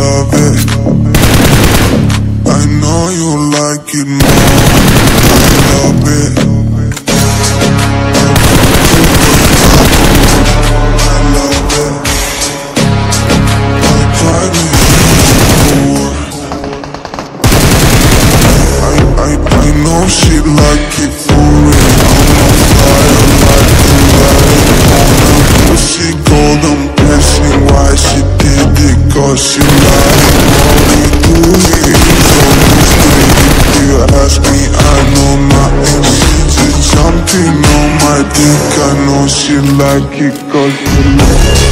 love it. I know you like it more. I love it. I love it. I tried it before. I, I, I know she like it την ομαδικά νοσηλάκι κοκκινά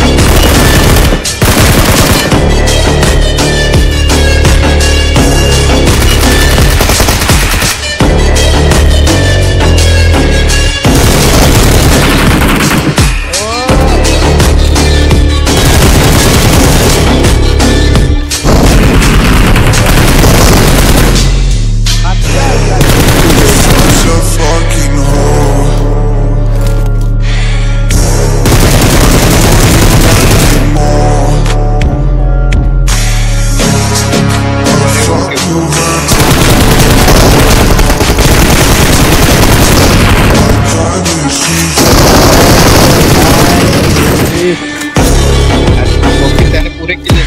Ricky.